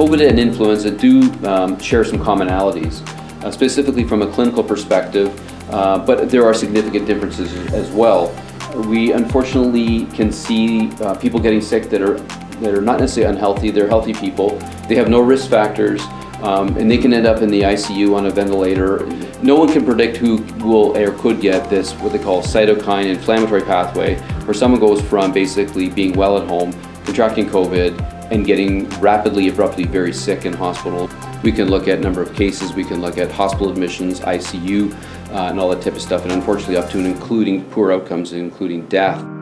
COVID and influenza do um, share some commonalities, uh, specifically from a clinical perspective, uh, but there are significant differences as well. We unfortunately can see uh, people getting sick that are that are not necessarily unhealthy. They're healthy people. They have no risk factors. Um, and they can end up in the ICU on a ventilator. No one can predict who will or could get this, what they call cytokine inflammatory pathway, where someone goes from basically being well at home, contracting COVID, and getting rapidly, abruptly very sick in hospital. We can look at number of cases, we can look at hospital admissions, ICU, uh, and all that type of stuff, and unfortunately up to and including poor outcomes, including death.